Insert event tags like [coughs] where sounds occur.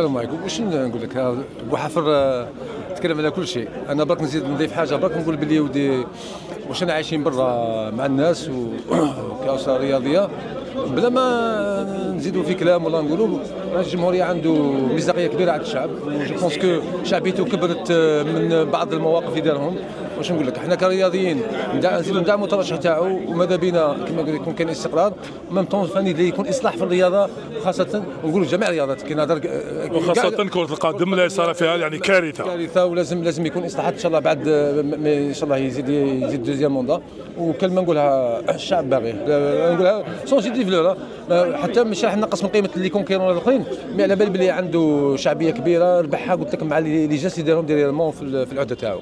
السلام عليكم واش نقول لك؟ بوحفر آه، تكلم على كل شيء. أنا برك نزيد نضيف حاجة برك نقول بلي ودي واش أنا عايشين برا مع الناس وكأسرة [coughs] رياضية بلا ما نزيدوا في كلام ولا نقولوا. الجمهوريه عنده مصداقيه كبيرة عند الشعب. je pense que شعبيته كبرت آه، من بعض المواقف اللي دارهم. واش نقول لك؟ إحنا كرياضيين ندع- نزيدوا ندعموا الترشح تاعو وماذا بينا؟ كما قلت يكون كاين استقرار. même temps اللي يكون إصلاح في الرياضة خاصة نقولوا جميع الرياضات. كي نهضر آه، وخاصة كاع- كرة القدم لا صار فيها يعني كارثة. كارثة ولازم لازم يكون إصلاحات إن شاء الله بعد إن شاء الله يزيد يزيد deuxième mandat. وكلمه نقولها الشعب باغي. نقولها sans jet de fleurs حتى مش راح نقص من قيمة les concurrents الآخرين. mais على بال بلي عنده شعبية كبيرة ربحها قلت لك مع les gestes اللي دارهم dernièrement في ال- في العهده تاعو.